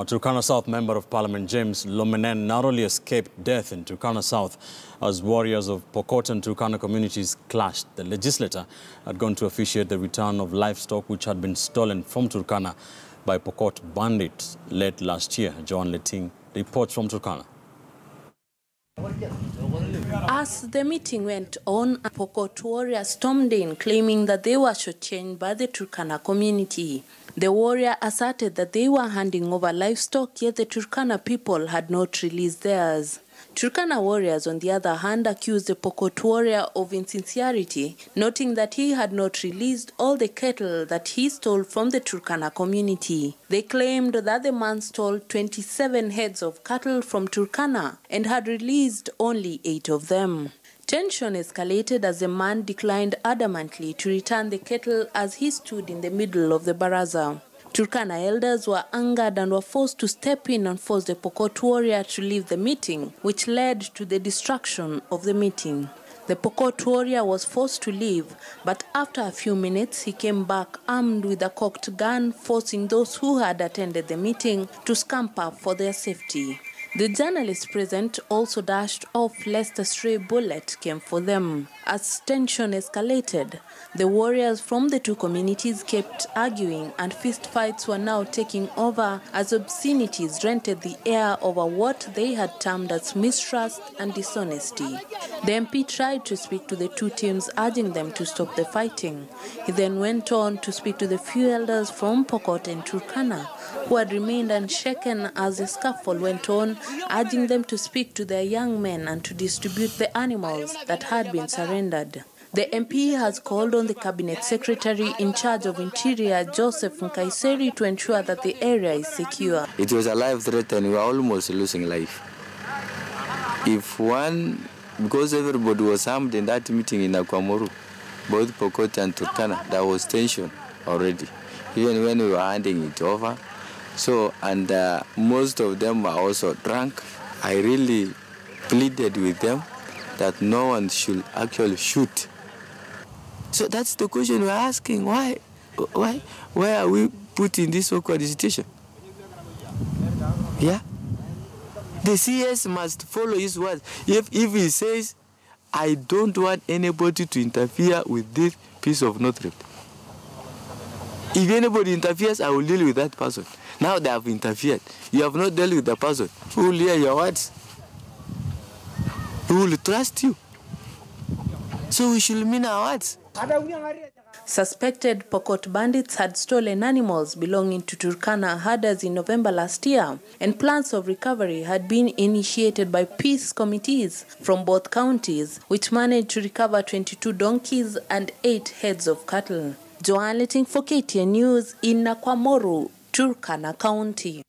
Turkana South Member of Parliament James Lomenen narrowly escaped death in Turkana South as warriors of Pokot and Turkana communities clashed. The legislator had gone to officiate the return of livestock which had been stolen from Turkana by Pokot bandits late last year. Joan Letting reports from Turkana. As the meeting went on, Pokot warriors stormed in claiming that they were shortchanged by the Turkana community. The warrior asserted that they were handing over livestock, yet the Turkana people had not released theirs. Turkana warriors, on the other hand, accused the Pokot warrior of insincerity, noting that he had not released all the cattle that he stole from the Turkana community. They claimed that the man stole 27 heads of cattle from Turkana and had released only eight of them. Tension escalated as the man declined adamantly to return the kettle as he stood in the middle of the baraza. Turkana elders were angered and were forced to step in and force the Pokot warrior to leave the meeting, which led to the destruction of the meeting. The Pokot warrior was forced to leave, but after a few minutes he came back armed with a cocked gun, forcing those who had attended the meeting to scamper for their safety. The journalists present also dashed off lest a stray bullet came for them. As tension escalated, the warriors from the two communities kept arguing and fistfights were now taking over as obscenities rented the air over what they had termed as mistrust and dishonesty. The MP tried to speak to the two teams urging them to stop the fighting. He then went on to speak to the few elders from Pokot and Turkana who had remained unshaken as the scuffle went on, urging them to speak to their young men and to distribute the animals that had been surrendered. The MP has called on the Cabinet Secretary in charge of Interior, Joseph Nkaiseri, to ensure that the area is secure. It was a life threat and we were almost losing life. If one, because everybody was armed in that meeting in Akwamoru, both Pokot and Turkana, there was tension already. Even when we were handing it over, so, and uh, most of them were also drunk. I really pleaded with them that no one should actually shoot. So that's the question we're asking. Why? Why? Why are we put in this awkward situation? Yeah? The CS must follow his words. If, if he says, I don't want anybody to interfere with this peace of North Rift. If anybody interferes, I will deal with that person. Now they have interfered. You have not dealt with the person. Who will hear your words? Who will trust you? So we should mean our words. Suspected Pokot bandits had stolen animals belonging to Turkana herders in November last year, and plans of recovery had been initiated by peace committees from both counties, which managed to recover 22 donkeys and eight heads of cattle. Joanne Letting for KTN News in Nakwamoru, Turkana County.